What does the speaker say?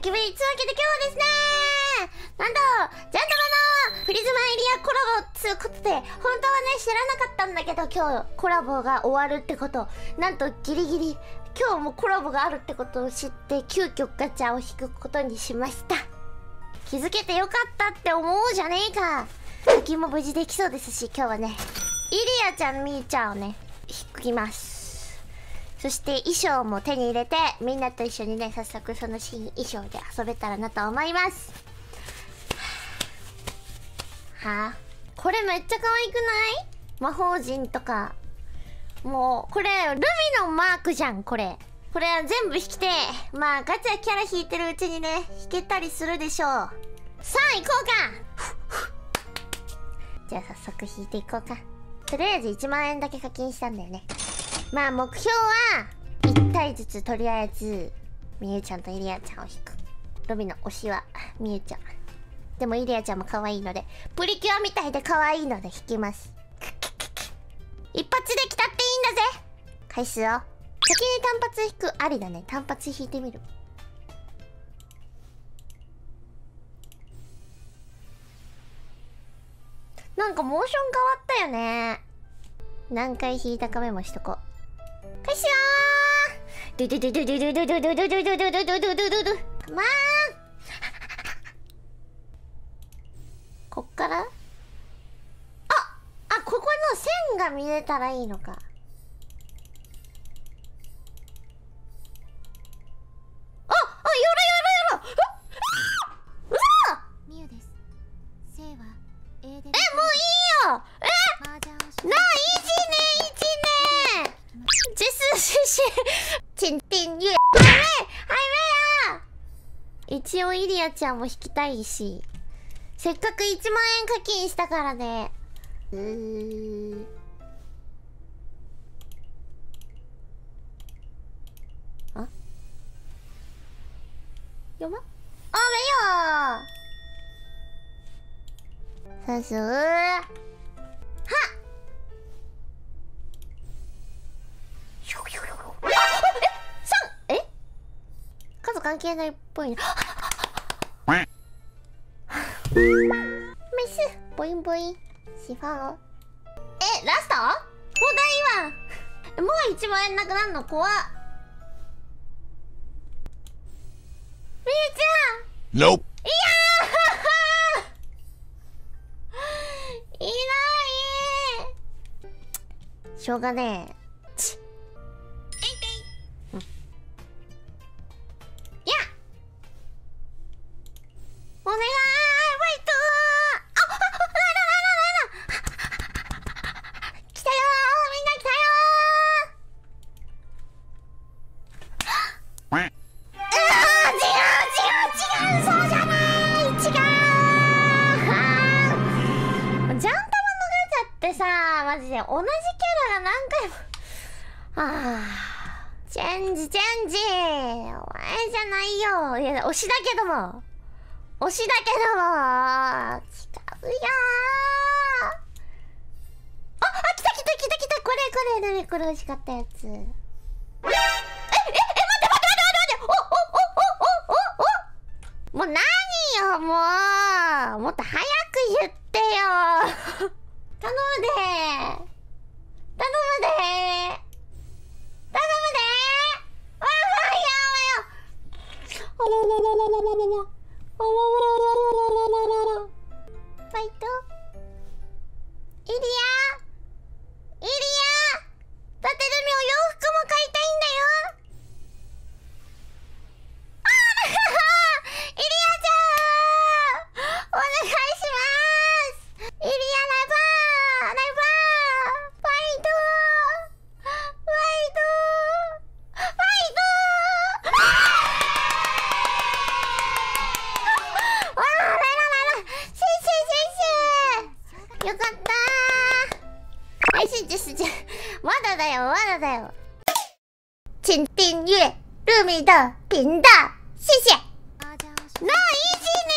焚き火つわけで今日はですねなんと、ジャンダマのプリズマエリアコラボつうことで、本当はね、知らなかったんだけど、今日コラボが終わるってこと、なんとギリギリ、今日もコラボがあるってことを知って、急遽ガチャを引くことにしました。気づけてよかったって思うじゃねえか。先も無事できそうですし、今日はね、イリアちゃん、ミーちゃんをね、引きます。そして衣装も手に入れて、みんなと一緒にね、早速その新衣装で遊べたらなと思います。はあ、これめっちゃ可愛くない？魔法陣とか。もう、これ、ルミのマークじゃん、これ。これは全部引きて、まあ、ガチャキャラ引いてるうちにね、引けたりするでしょう。さあ、行こうかじゃあ早速引いていこうか。とりあえず1万円だけ課金したんだよね。まあ目標は1体ずつとりあえずみゆちゃんとイリアちゃんを引く。ロビの推しはみゆちゃん。でもイリアちゃんも可愛いのでプリキュアみたいで可愛いので引きます。一発で来たっていいんだぜ。回数を。先に単発引くありだね。単発引いてみる。なんかモーション変わったよね。何回引いたかメモしとこう。よいしょードゥドゥドゥドゥドゥドゥドゥドゥドゥドゥドゥドゥドゥドゥドゥドゥドゥまあこっからああここの線が見えたらいいのか请订阅。还没，还没啊！一応イリアちゃんも引きたいし、せっかく1万円課金したからね。うん。あ？有吗？哦，没有。三十。数関係ないっぽいなメス。ボインボイン。シファーえラスト？もうだいいわもう1万円なくなるの？怖っ。みゆちゃん。Nope いやいない。しょうがねえお願いファイトあっあなななな来たよみんな来たよう違う違う違うそうじゃない違うジャンタマのガチャってさマジで同じキャラが何回もああチェンジチェンジお前じゃないよいや推しだけども推しだけども違うよあ、あ、来た来た来た来たこれこれ何これ欲しかったやつ。え、え、え、待って待って待って待ってお、お、お、お、お、おもう何よ、もう。もっと早く言ってよ。頼むで頼むでバイト。エリア请订阅露米的频道，谢谢。那一集。